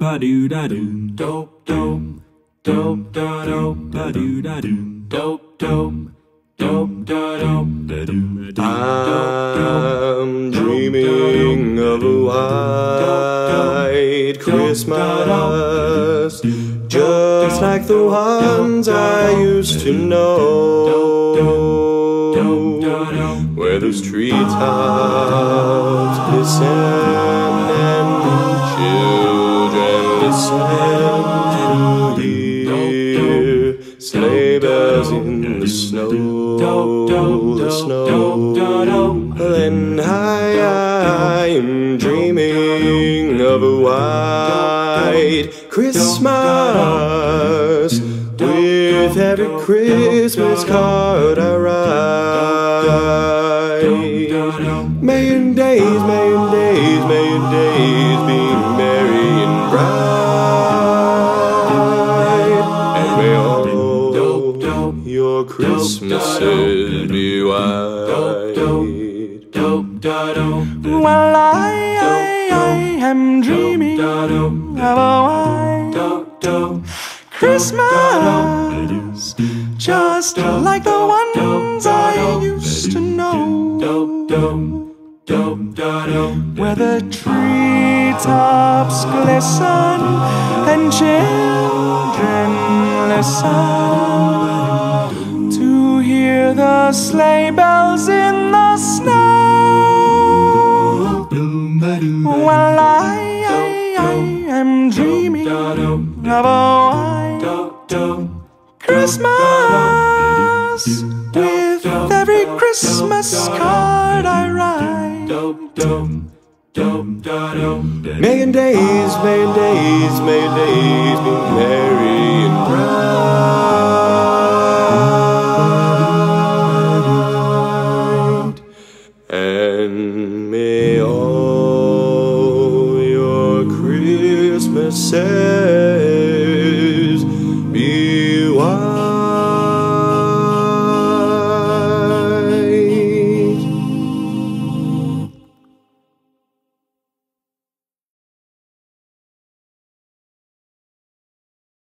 ba doo da doo, dope dope, dope da dope, ba doo da doo, dope dope, dope da dope, da doo da I'm dreaming of a white Christmas, just like the ones I used to know, where those treetops glisten. and listen to hear sleigh bells in the snow, the I am dreaming of a white Christmas with every Christmas card I write. Million days, million days, million days your Christmases be white. Well, I, I, I am dreaming of a white Christmas, just like the ones I used to know, where the treetops glisten and children listen sleigh bells in the snow. Well, I, I, I am dreaming of a white Christmas with every Christmas card I write. Million days, million days, million days be merry And may all your Christmases be wild.